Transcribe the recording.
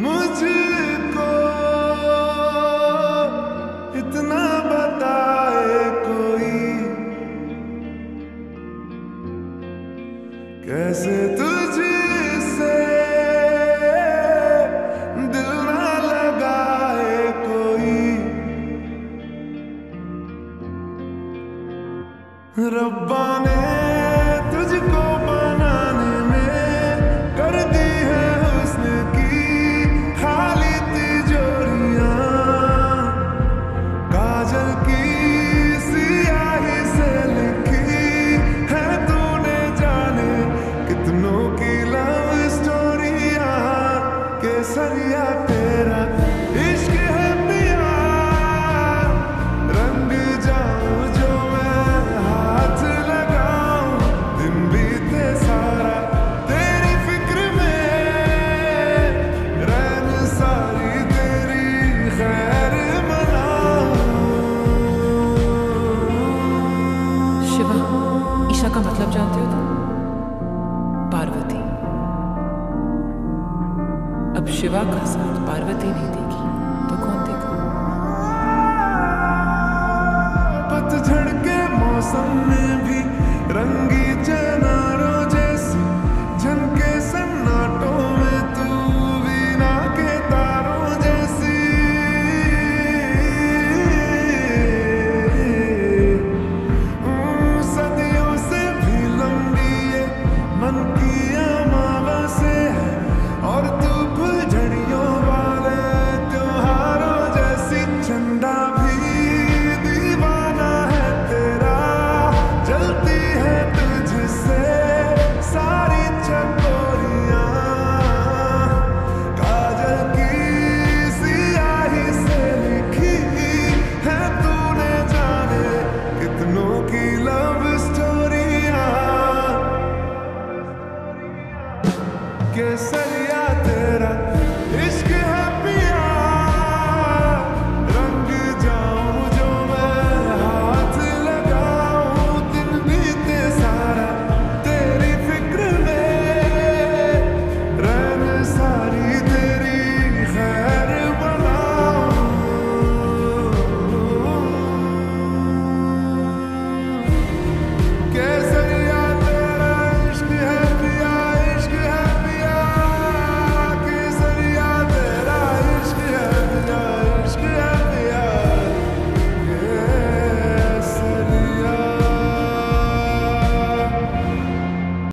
मुझको इतना बताए कोई। कैसे तुझसे दिल ना लगाए कोई। रब्बा की लव स्टोरिया केसरिया तेरा पार्वती। अब शिवा का साथ पार्वती नहीं देगी तो कौन देगा? पतझड़ के मौसम में भी रंग would be